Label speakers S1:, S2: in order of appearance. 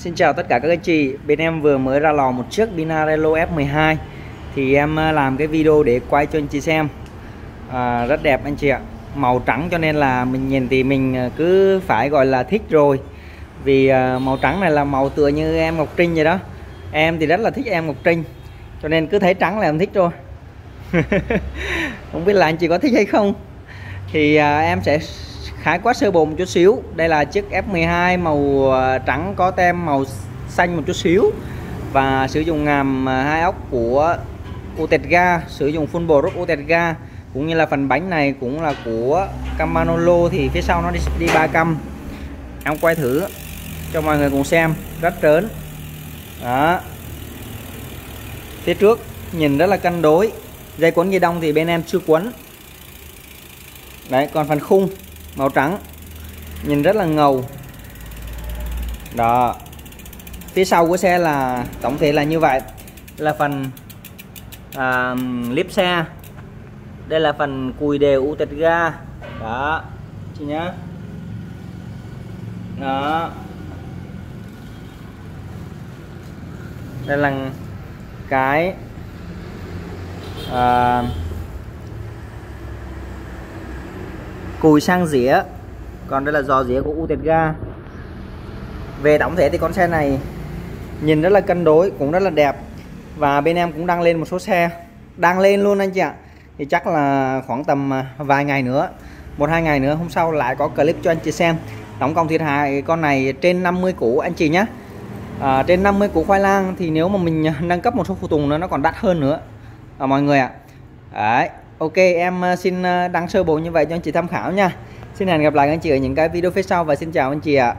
S1: Xin chào tất cả các anh chị. Bên em vừa mới ra lò một chiếc Binarello F12 Thì em à, làm cái video để quay cho anh chị xem. À, Rất đẹp anh chị ạ. Màu trắng cho nên là mình nhìn thì mình à, cứ phải gọi là thích rồi. Vì à, màu trắng này là màu tựa như em Ngọc Trinh vậy đó. Em thì rất là thích em Ngọc Trinh. Cho nên cứ thấy trắng là em thích rồi Không biết là anh chị có thích hay không? Thì à, em sẽ khái quát sơ bộ một chút xíu. Đây là chiếc F12 màu ờ, trắng có tem màu xanh một chút xíu. Và sử dụng ngàm ờ, hai ốc của Utega sử dụng full bore rốt Utega. Cũng như là phần bánh này cũng là của Campanolo thì phía sau nó đi, đi 3 căm. Em quay thử cho mọi người cùng xem. Rất trớn. Đó. Phía trước nhìn rất là cân đối. Dây quấn dây đông thì bên em chưa quấn. Đấy còn phần khung màu trắng. Nhìn rất là ngầu. Đó. Phía sau của xe là tổng thể là như vậy. Là phần à, clip xe. Đây là phần cùi đều u tịch ga. Đó. Chị nhá đó. Đây là cái à, cùi sang dĩa. Còn đây là giò dĩa của Utega về tổng thể thì con xe này nhìn rất là cân đối cũng rất là đẹp. Và bên em cũng đăng lên một số xe. Đang lên luôn anh chị ạ. Thì chắc là khoảng tầm à, vài ngày nữa một hai ngày nữa hôm sau lại có clip cho anh chị xem. Tổng cộng thiệt hại con này trên 50 củ anh chị nhé à, trên 50 củ khoai lang thì nếu mà mình à, nâng cấp một số phụ tùng nữa nó còn đắt hơn nữa. À, mọi người ạ. Đấy. Ok, em ờ, xin ờ, đăng sơ bộ như vậy cho anh chị tham khảo nha. Xin hẹn gặp lại anh chị ở những cái video phía sau và xin chào anh chị ạ.